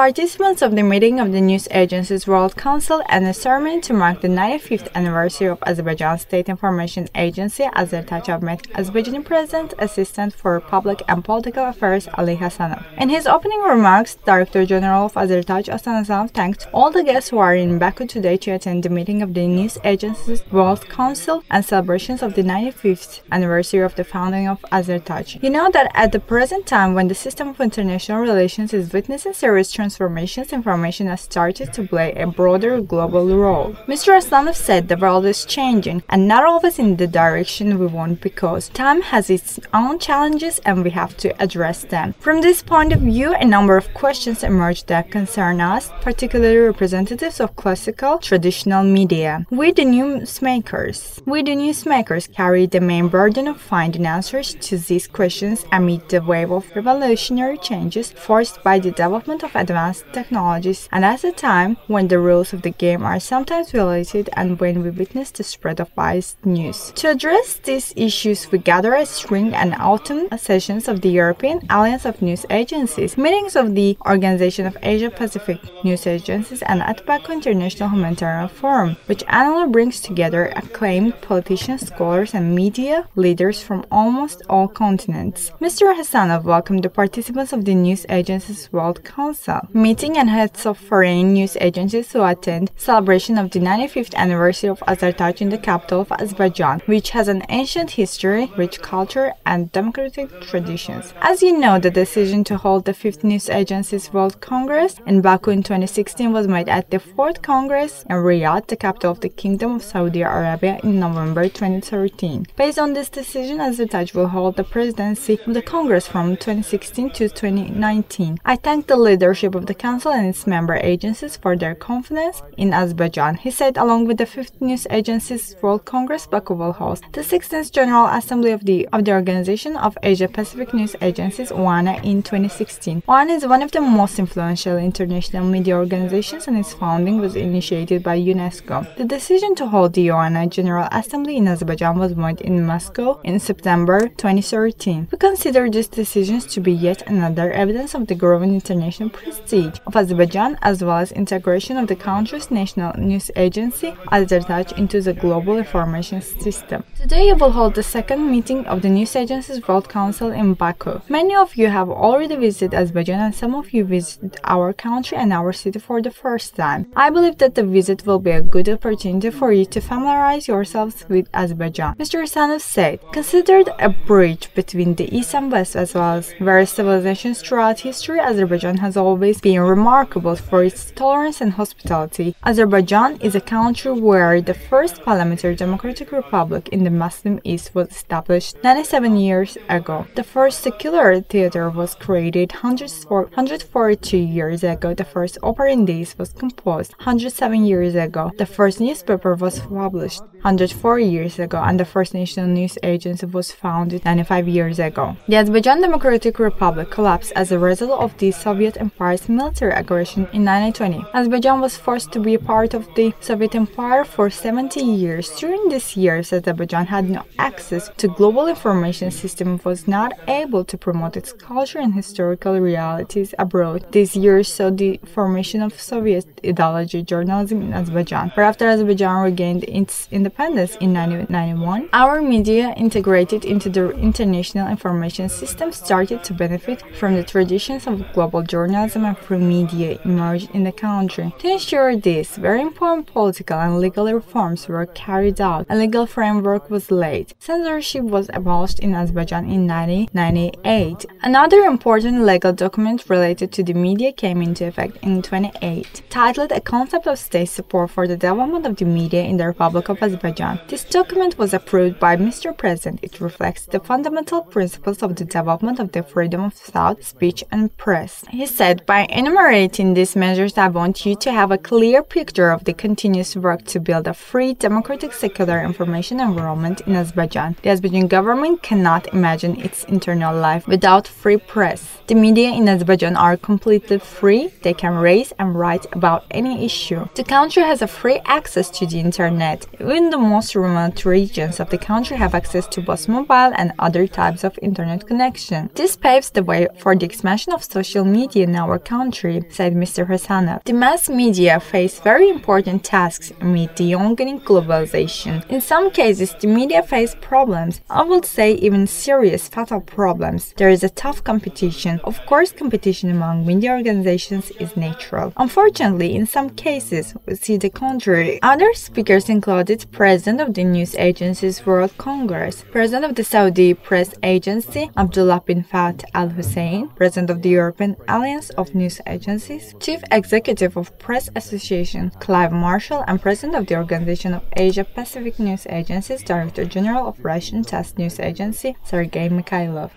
participants of the meeting of the News Agencies World Council and a ceremony to mark the 95th anniversary of Azerbaijan State Information Agency AZERTAC met Azerbaijani President Assistant for Public and Political Affairs Ali Hassanov. In his opening remarks, Director General of AZERTAC Asanazov thanked all the guests who are in Baku today to attend the meeting of the News Agencies World Council and celebrations of the 95th anniversary of the founding of AZERTAC. You know that at the present time, when the system of international relations is witnessing serious transformations, information has started to play a broader global role. Mr. Aslanov said the world is changing and not always in the direction we want because time has its own challenges and we have to address them. From this point of view, a number of questions emerged that concern us, particularly representatives of classical traditional media. We the newsmakers. We the newsmakers carry the main burden of finding answers to these questions amid the wave of revolutionary changes forced by the development of advanced technologies and at a time when the rules of the game are sometimes violated and when we witness the spread of biased news. To address these issues, we gather a spring and autumn sessions of the European Alliance of News Agencies, meetings of the Organization of Asia Pacific News Agencies, and ATBACO International Humanitarian Forum, which annually brings together acclaimed politicians, scholars, and media leaders from almost all continents. Mr. Hassanov welcomed the participants of the News Agencies World Council, meeting and heads of foreign news agencies who attend celebration of the 95th anniversary of AZERTAC in the capital of Azerbaijan, which has an ancient history, rich culture, and democratic traditions. As you know, the decision to hold the 5th News Agencies World Congress in Baku in 2016 was made at the 4th Congress in Riyadh, the capital of the Kingdom of Saudi Arabia, in November 2013. Based on this decision, AZERTAC will hold the presidency of the Congress from 2016 to 2019. I thank the leadership of the Council and its member agencies for their confidence in Azerbaijan. He said, along with the 5th News Agencies World Congress, Baku will host the 16th General Assembly of the of the Organization of Asia Pacific News Agencies (OANA) in 2016. OANA is one of the most influential international media organizations, and its founding was initiated by UNESCO. The decision to hold the OANA General Assembly in Azerbaijan was made in Moscow in September 2013. We consider these decisions to be yet another evidence of the growing international prestige of Azerbaijan as well as integration of the country's national news agency, AZERTAC, into the global information system. Today you will hold the second meeting of the News Agencies World Council in Baku. Many of you have already visited Azerbaijan and some of you visited our country and our city for the first time. I believe that the visit will be a good opportunity for you to familiarize yourselves with Azerbaijan. Mr. Hassanov said, considered a bridge between the East and West as well as various civilizations throughout history, Azerbaijan has always been remarkable for its tolerance and hospitality. Azerbaijan is a country where the first parliamentary democratic republic in the Muslim East was established 97 years ago. The first secular theater was created 142 years ago. The first opera in this was composed 107 years ago. The first newspaper was published 104 years ago, and the first national news agency was founded 95 years ago. The Azerbaijan Democratic Republic collapsed as a result of the Soviet Empire's military aggression in 1920. Azerbaijan was forced to be part of the Soviet Empire for 70 years. During these years, Azerbaijan had no access to global information system was not able to promote its culture and historical realities abroad. These years saw the formation of Soviet ideology journalism in Azerbaijan. But after Azerbaijan regained its independence in 1991, our media integrated into the international information system started to benefit from the traditions of global journalism and free media emerged in the country. To ensure this, very important political and legal reforms were carried out. A legal framework was laid. Censorship was abolished in Azerbaijan in 1998. Another important legal document related to the media came into effect in 2008, titled A Concept of State Support for the Development of the Media in the Republic of Azerbaijan. This document was approved by Mr. President. It reflects the fundamental principles of the development of the freedom of thought, speech, and press. He said, by enumerating these measures, I want you to have a clear picture of the continuous work to build a free, democratic, secular information environment in Azerbaijan. The Azerbaijan government cannot imagine its internal life without free press. The media in Azerbaijan are completely free. They can raise and write about any issue. The country has a free access to the internet. Even the most remote regions of the country have access to both mobile and other types of internet connection. This paves the way for the expansion of social media in our country, said Mr. Hassanov. The mass media face very important tasks amid the ongoing globalization. In some cases, the media face problems, I would say even serious fatal problems. There is a tough competition. Of course, competition among media organizations is natural. Unfortunately, in some cases, we see the contrary. Other speakers included President of the News Agencies World Congress, President of the Saudi Press Agency Abdullah bin Fahd Al Hussein, President of the European Alliance of News Agencies, Chief Executive of Press Association Clive Marshall, and President of the Organization of Asia Pacific News Agencies, Director General of Russian TASS News Agency Sergei Mikhailov.